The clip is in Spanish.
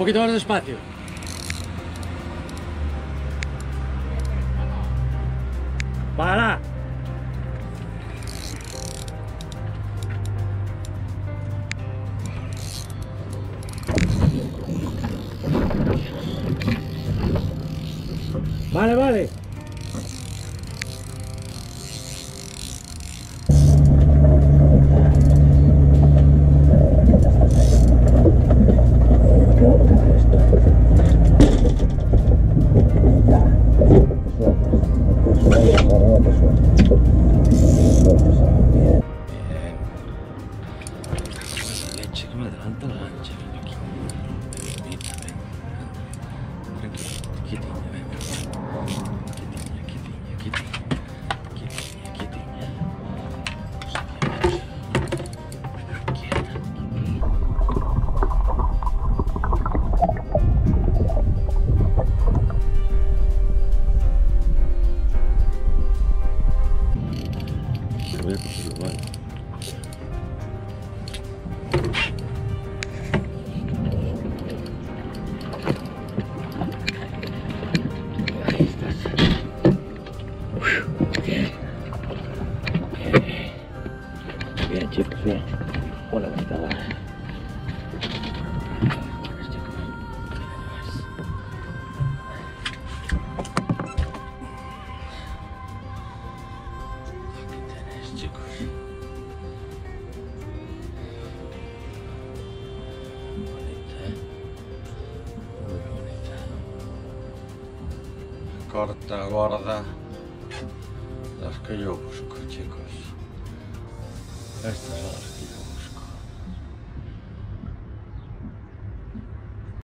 poquito más despacio. Para. Vale, vale. めっまでん Bien. Chicos, bien. Una ventana. Corta, gorda. жалко ёбушку тикос. Это жалко ёбушку.